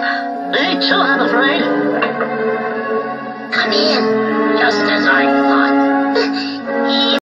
Me too, I'm afraid. Come in.